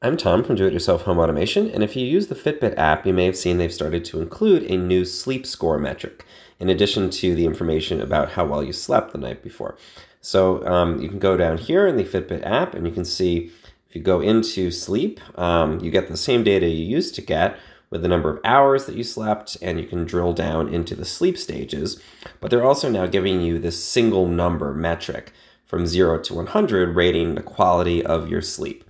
I'm Tom from Do It Yourself Home Automation, and if you use the Fitbit app, you may have seen they've started to include a new sleep score metric, in addition to the information about how well you slept the night before. So um, you can go down here in the Fitbit app, and you can see if you go into sleep, um, you get the same data you used to get with the number of hours that you slept, and you can drill down into the sleep stages. But they're also now giving you this single number metric from 0 to 100, rating the quality of your sleep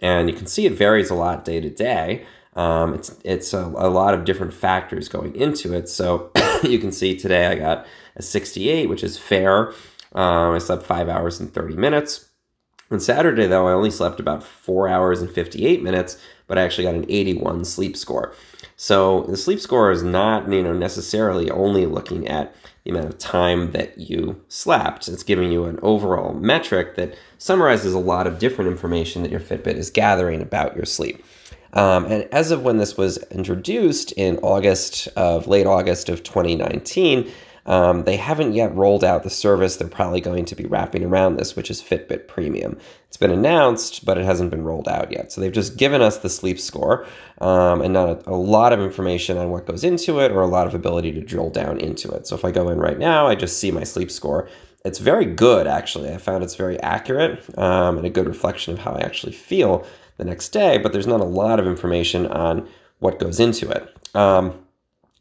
and you can see it varies a lot day to day. Um, it's it's a, a, lot of different factors going into it. So you can see today I got a 68, which is fair. Um, I slept five hours and 30 minutes. On Saturday, though, I only slept about four hours and 58 minutes, but I actually got an 81 sleep score. So the sleep score is not, you know, necessarily only looking at the amount of time that you slept. It's giving you an overall metric that summarizes a lot of different information that your Fitbit is gathering about your sleep. Um, and as of when this was introduced in August of late August of 2019, um, they haven't yet rolled out the service they're probably going to be wrapping around this, which is Fitbit Premium. It's been announced, but it hasn't been rolled out yet. So they've just given us the sleep score um, and not a, a, lot of information on what goes into it or a lot of ability to drill down into it. So if I go in right now, I just see my sleep score. It's very good, actually. I found it's very accurate um, and a good reflection of how I actually feel the next day, but there's not a lot of information on what goes into it. Um,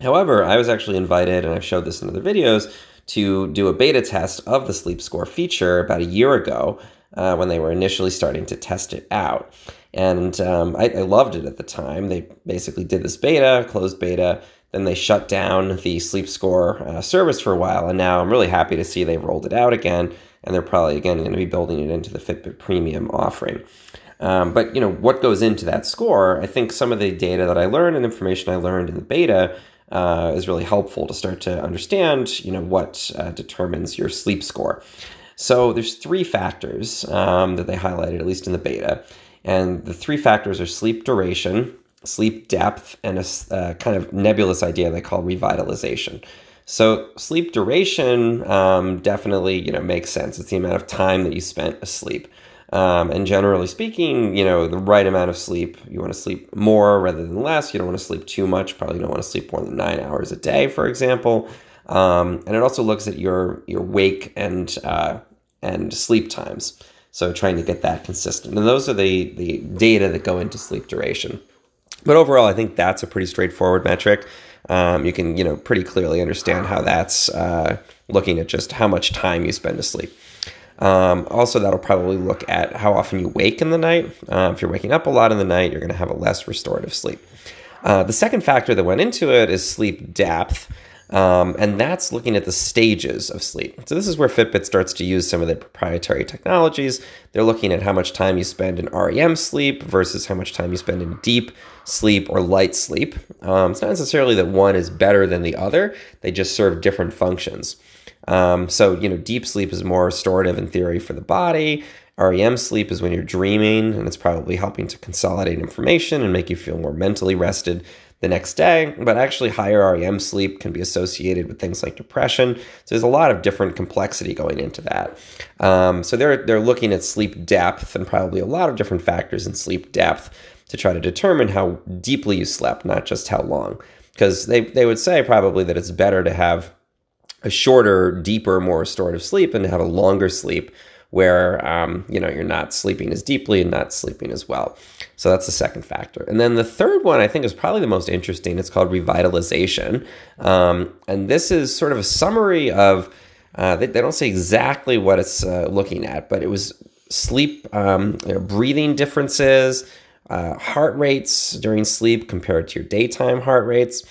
However, I was actually invited, and I've showed this in other videos, to do a beta test of the Sleep Score feature about a year ago uh, when they were initially starting to test it out. And um, I, I, loved it at the time. They basically did this beta, closed beta, then they shut down the Sleep Score uh, service for a while. And now I'm really happy to see they've rolled it out again, and they're probably again going to be building it into the Fitbit Premium offering. Um, but you know what goes into that score? I think some of the data that I learned and information I learned in the beta uh, is really helpful to start to understand, you know, what uh, determines your sleep score. So there's three factors um, that they highlighted, at least in the beta, and the three factors are sleep duration, sleep depth, and a uh, kind of nebulous idea they call revitalization. So sleep duration um, definitely, you know, makes sense. It's the amount of time that you spent asleep. Um, and generally speaking, you know, the right amount of sleep, you want to sleep more rather than less. You don't want to sleep too much. Probably don't want to sleep more than nine hours a day, for example. Um, and it also looks at your your wake and uh, and sleep times. So trying to get that consistent. And those are the the data that go into sleep duration. But overall, I think that's a pretty straightforward metric. Um, you can you know pretty clearly understand how that's uh, looking at just how much time you spend asleep. Um, also, that'll probably look at how often you wake in the night. Uh, if you're waking up a lot in the night, you're going to have a less restorative sleep. Uh, the second factor that went into it is sleep depth. Um, and that's looking at the stages of sleep. So, this is where Fitbit starts to use some of their proprietary technologies. They're looking at how much time you spend in REM sleep versus how much time you spend in deep sleep or light sleep. Um, it's not necessarily that one is better than the other, they just serve different functions. Um, so, you know, deep sleep is more restorative in theory for the body. REM sleep is when you're dreaming, and it's probably helping to consolidate information and make you feel more mentally rested the next day. But actually, higher REM sleep can be associated with things like depression. So there's a lot of different complexity going into that. Um, so they're they're looking at sleep depth and probably a lot of different factors in sleep depth to try to determine how deeply you slept, not just how long. Because they, they would say probably that it's better to have a shorter, deeper, more restorative sleep and to have a longer sleep where um, you know you're not sleeping as deeply and not sleeping as well. So that's the second factor. And then the third one I think is probably the most interesting. It's called revitalization, um, and this is sort of a summary of. Uh, they, they, don't say exactly what it's uh, looking at, but it was sleep, um, you know, breathing differences, uh, heart rates during sleep compared to your daytime heart rates.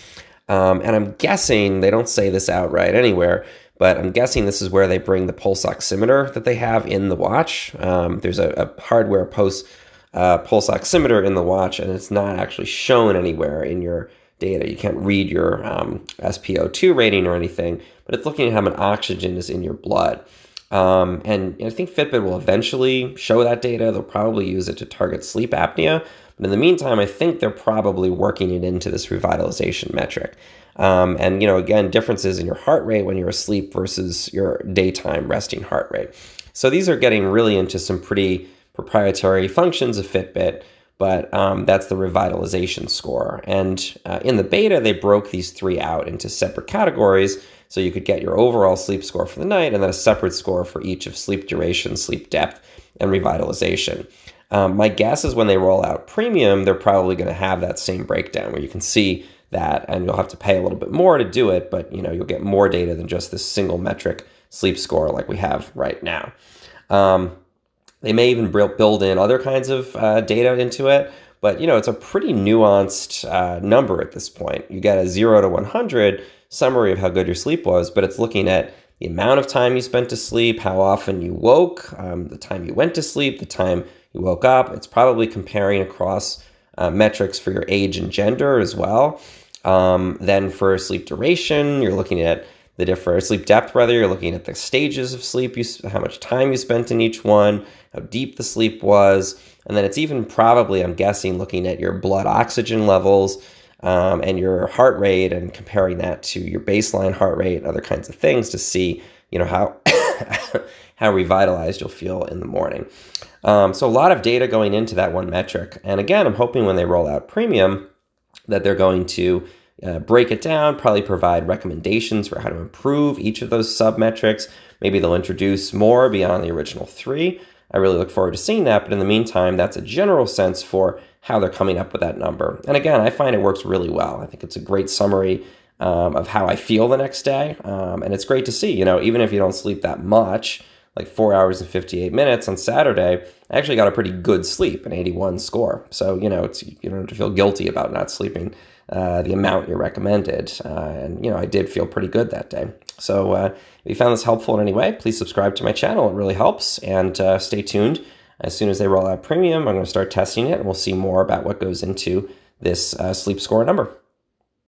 Um, and I'm guessing they don't say this outright anywhere, but I'm guessing this is where they bring the pulse oximeter that they have in the watch. Um, there's a, a, hardware post, uh, pulse oximeter in the watch, and it's not actually shown anywhere in your data. You can't read your um, SpO2 rating or anything, but it's looking at how much oxygen is in your blood. Um, and I think Fitbit will eventually show that data. They'll probably use it to target sleep apnea. But in the meantime, I think they're probably working it into this revitalization metric. Um, and, you know, again, differences in your heart rate when you're asleep versus your daytime resting heart rate. So these are getting really into some pretty proprietary functions of Fitbit, but um, that's the revitalization score. And uh, in the beta, they broke these three out into separate categories. So you could get your overall sleep score for the night and then a separate score for each of sleep duration, sleep depth, and revitalization. Um, my guess is when they roll out premium, they're probably going to have that same breakdown where you can see that and you'll have to pay a little bit more to do it, but you know, you'll get more data than just this single metric sleep score like we have right now. Um, they may even build in other kinds of uh, data into it, but you know, it's a pretty nuanced uh, number at this point. You get a zero to 100 summary of how good your sleep was, but it's looking at the amount of time you spent to sleep, how often you woke, um, the time you went to sleep, the time you woke up. It's probably comparing across uh, metrics for your age and gender as well. Um, then for sleep duration, you're looking at the different sleep depth, rather, you're looking at the stages of sleep, you, how much time you spent in each one, how deep the sleep was. And then it's even probably, I'm guessing, looking at your blood oxygen levels um, and your heart rate and comparing that to your baseline heart rate and other kinds of things to see, you know, how, how revitalized you'll feel in the morning. Um, so a lot of data going into that one metric. And again, I'm hoping when they roll out premium that they're going to uh, break it down, probably provide recommendations for how to improve each of those sub metrics. Maybe they'll introduce more beyond the original three. I really look forward to seeing that. But in the meantime, that's a general sense for how they're coming up with that number. And again, I find it works really well. I think it's a great summary um, of how I feel the next day. Um, and it's great to see, you know, even if you don't sleep that much, like four hours and 58 minutes on Saturday, I actually got a pretty good sleep, an 81 score. So, you know, it's, you don't have to feel guilty about not sleeping uh, the amount you're recommended. Uh, and, you know, I did feel pretty good that day. So uh, if you found this helpful in any way, please subscribe to my channel. It really helps. And uh, stay tuned. As soon as they roll out premium, I'm going to start testing it and we'll see more about what goes into this uh, sleep score number.